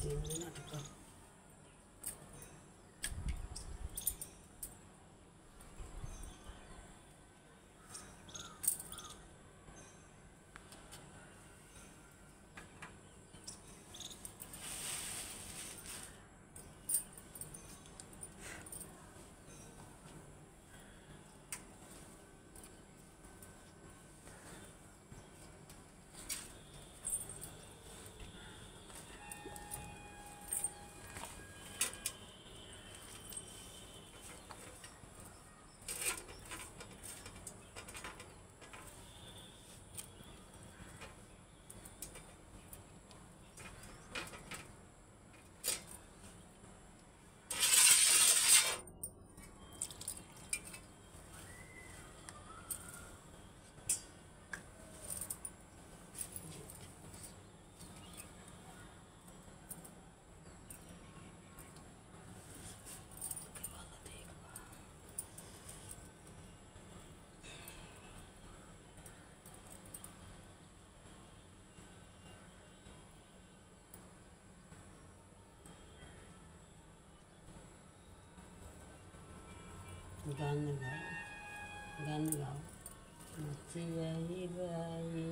Di 个 गाने गाओ गाने गाओ नचियाही बाई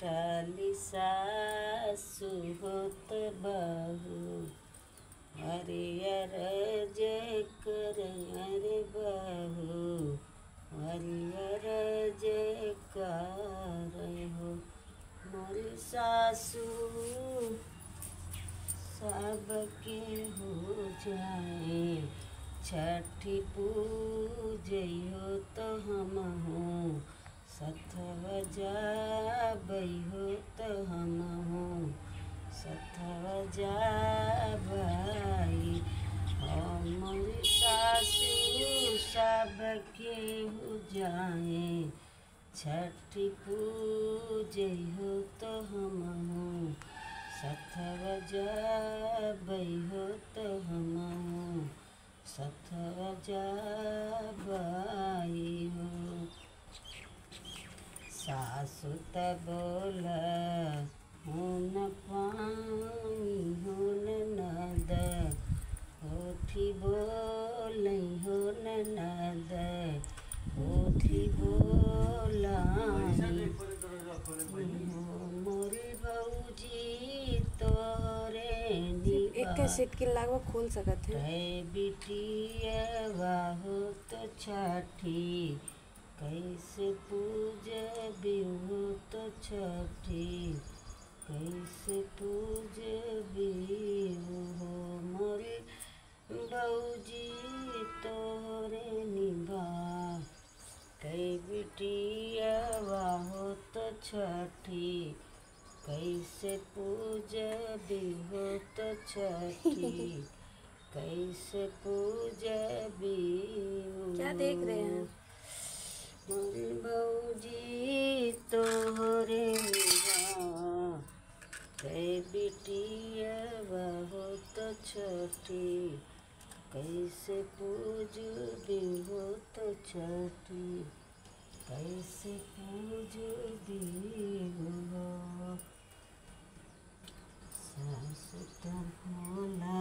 टाली सासु होत बहू हरियर जय कर अरे बहू हरियर जय कर हो मोरी सासू सबके हो जाए छठी पूजइहो तो हम हूँ। सथव जाबइहो तो हम हूँ। सथव जाबई हमर सासू सबके हो जाए। छठी पूजइहो तो हम हूँ। सथव जाबइहो तो हम हूँ। सथव जाबाई सासु त बोल, हुन पानी, हुन नद होठी बोल, हुन नद होठी बोलानी के सीट के लागवा खोल सकत है। है बिटिया तो छठी। कैसे पूजा बिहु तो छठी। कैसे पूजा बिहु हो मोरे बौजी तोरे निभा कै बिटिया तो छठी। कैसे पूजा बिहो तो छठी? कैसे पूजा बिहु? क्या देख रहे हैं? बौजी तोहरे बिटिया बहुत छठी? कैसे पूज बिहो तो छठी? कैसे पूज बिहो सासु त भोला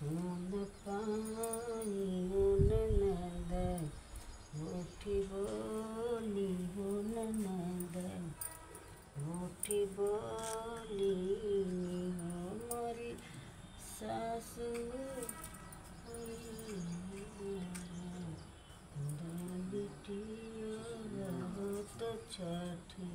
हुन पानी हुन नद होठी बोली हुन नद होठी बोली हो मोरी सासु बिटिया बहुत छठी